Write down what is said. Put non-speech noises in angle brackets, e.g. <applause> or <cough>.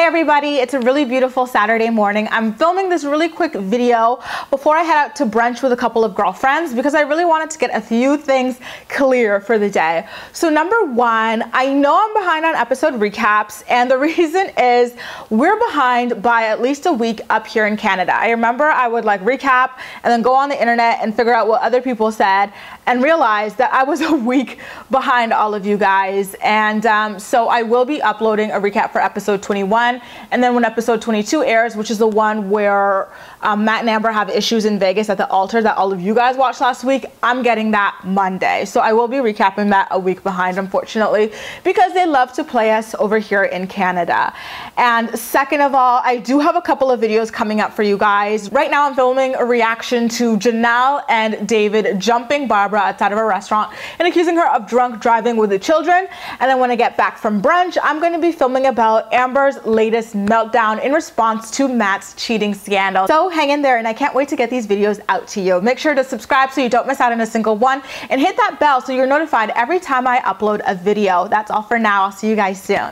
Hey everybody, it's a really beautiful Saturday morning. I'm filming this really quick video before I head out to brunch with a couple of girlfriends because I really wanted to get a few things clear for the day. So number one, I know I'm behind on episode recaps and the <laughs> reason is we're behind by at least a week up here in Canada. I remember I would like recap and then go on the internet and figure out what other people said and realize that I was <laughs> a week behind all of you guys. And um, so I will be uploading a recap for episode 21 21. And then when episode 22 airs, which is the one where um, Matt and Amber have issues in Vegas at the altar that all of you guys watched last week, I'm getting that Monday. So I will be recapping that a week behind, unfortunately, because they love to play us over here in Canada. And second of all, I do have a couple of videos coming up for you guys. Right now I'm filming a reaction to Jenelle and David jumping Barbara outside of a restaurant and accusing her of drunk driving with the children. And then when I get back from brunch, I'm going to be filming about Amber's latest meltdown in response to Matt's cheating scandal. So hang in there and I can't wait to get these videos out to you. Make sure to subscribe so you don't miss out on a single one and hit that bell so you're notified every time I upload a video. That's all for now. I'll see you guys soon.